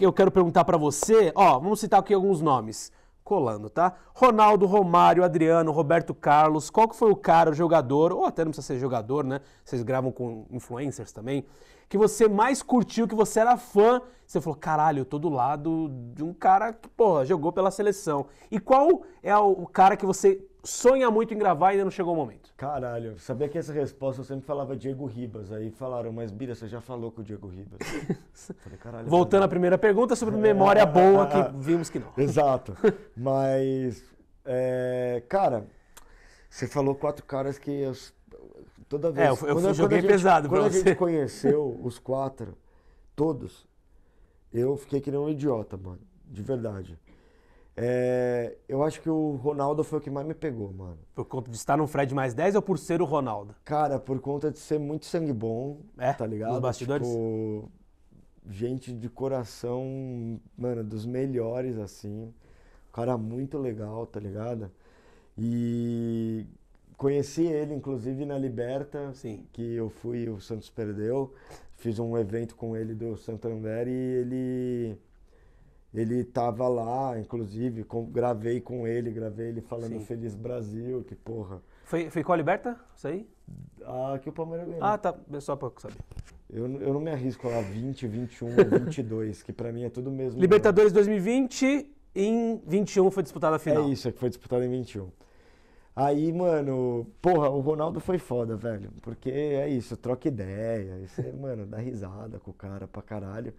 que eu quero perguntar pra você, ó, vamos citar aqui alguns nomes. Colando, tá? Ronaldo, Romário, Adriano, Roberto Carlos. Qual que foi o cara, o jogador, ou até não precisa ser jogador, né? Vocês gravam com influencers também. Que você mais curtiu, que você era fã. Você falou, caralho, eu tô do lado de um cara que, porra, jogou pela seleção. E qual é o cara que você sonha muito em gravar e ainda não chegou o momento? Caralho, sabia que essa resposta eu sempre falava Diego Ribas. Aí falaram, mas Bira, você já falou com o Diego Ribas. Falei, caralho. Voltando à primeira pergunta sobre memória boa, que vimos que não. Exato. Mas, é, cara, você falou quatro caras que eu, toda vez. É, eu, eu quando, joguei quando gente, pesado Quando a você. gente conheceu os quatro, todos, eu fiquei que nem um idiota, mano. De verdade. É, eu acho que o Ronaldo foi o que mais me pegou, mano. Por conta de estar no Fred mais 10 ou por ser o Ronaldo? Cara, por conta de ser muito sangue bom, É, tá ligado? nos bastidores? Tipo, gente de coração, mano, dos melhores, assim. Cara muito legal, tá ligado? E conheci ele, inclusive, na Liberta, Sim. que eu fui e o Santos perdeu. Fiz um evento com ele do Santander e ele... Ele tava lá, inclusive, com- gravei com ele, gravei ele falando Sim. Feliz Brasil, que porra. Foi, foi qual a liberta? Isso aí? Ah, que o Palmeiras ganhou. Ah, tá. Só pra saber. Eu, eu não me arrisco a 20, 21 ou 22, que pra mim é tudo mesmo. Libertadores 2020, em 21 foi disputada a final. É isso, é que foi disputado em 21. Aí, mano, porra, o Ronaldo foi foda, velho. Porque é isso, troca ideia. Isso, é, mano, dá risada com o cara pra caralho.